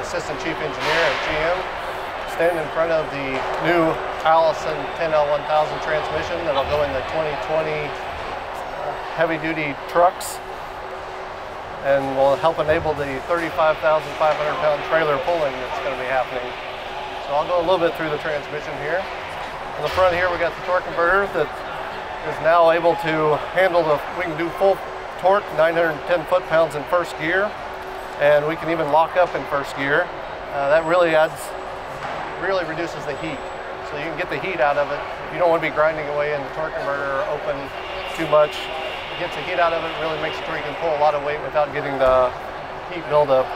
Assistant Chief Engineer at GM. Standing in front of the new Allison 10L1000 transmission that'll go in the 2020 uh, heavy duty trucks and will help enable the 35,500 pound trailer pulling that's going to be happening. So I'll go a little bit through the transmission here. On the front here we got the torque converter that is now able to handle the, we can do full torque, 910 foot-pounds in first gear, and we can even lock up in first gear. Uh, that really adds, really reduces the heat. So you can get the heat out of it. You don't want to be grinding away in the torque converter or open too much. It gets the heat out of it, really makes sure you can pull a lot of weight without getting the heat buildup.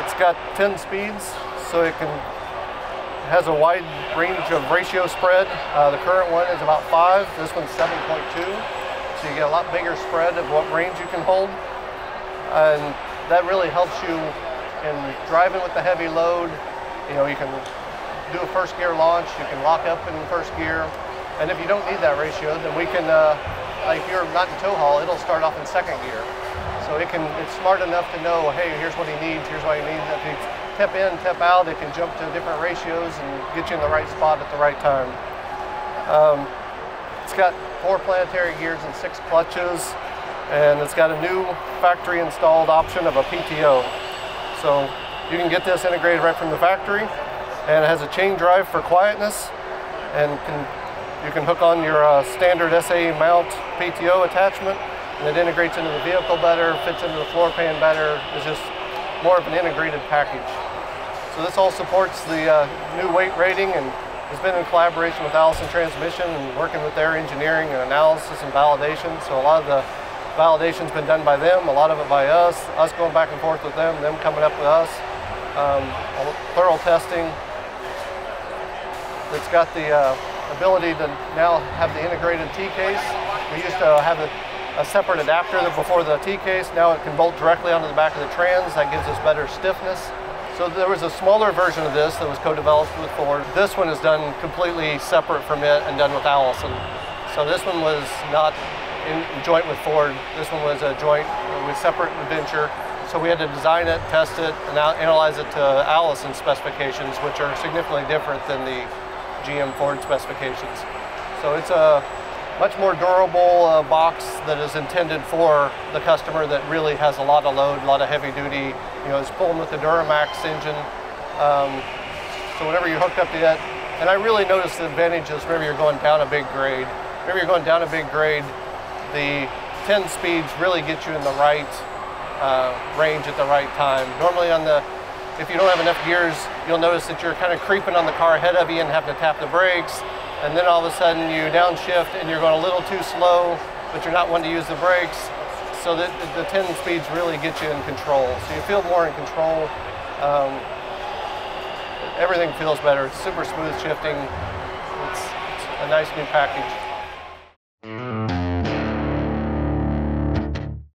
It's got 10 speeds, so it can has a wide range of ratio spread. Uh, the current one is about 5, this one's 7.2. So you get a lot bigger spread of what range you can hold. And that really helps you in driving with the heavy load. You know, you can do a first gear launch, you can lock up in first gear. And if you don't need that ratio, then we can, uh, like if you're not in tow haul, it'll start off in second gear. So it can, it's smart enough to know, hey, here's what he needs, here's what he needs. If he tip in, tip out, it can jump to different ratios and get you in the right spot at the right time. Um, it's got four planetary gears and six clutches, and it's got a new factory installed option of a PTO. So you can get this integrated right from the factory, and it has a chain drive for quietness, and can, you can hook on your uh, standard SA mount PTO attachment, and it integrates into the vehicle better, fits into the floor pan better. It's just more of an integrated package. So this all supports the uh, new weight rating and has been in collaboration with Allison Transmission and working with their engineering and analysis and validation. So a lot of the validation's been done by them, a lot of it by us, us going back and forth with them, them coming up with us. Um, thorough testing. It's got the uh, ability to now have the integrated T-case. We used to have a, a separate adapter before the T-case. Now it can bolt directly onto the back of the trans. That gives us better stiffness. So there was a smaller version of this that was co-developed with Ford. This one is done completely separate from it and done with Allison. So this one was not in joint with Ford. This one was a joint with separate venture. So we had to design it, test it, and analyze it to Allison specifications, which are significantly different than the GM Ford specifications. So it's a much more durable uh, box that is intended for the customer that really has a lot of load, a lot of heavy duty. You know, it's pulling with the Duramax engine. Um, so whenever you hook up to that, and I really notice the advantages whenever you're going down a big grade. Whenever you're going down a big grade, the 10 speeds really get you in the right uh, range at the right time. Normally on the, if you don't have enough gears, you'll notice that you're kind of creeping on the car ahead of you and have to tap the brakes and then all of a sudden you downshift and you're going a little too slow, but you're not one to use the brakes. So that the 10 speeds really get you in control. So you feel more in control. Um, everything feels better. Super smooth shifting. It's, it's a nice new package.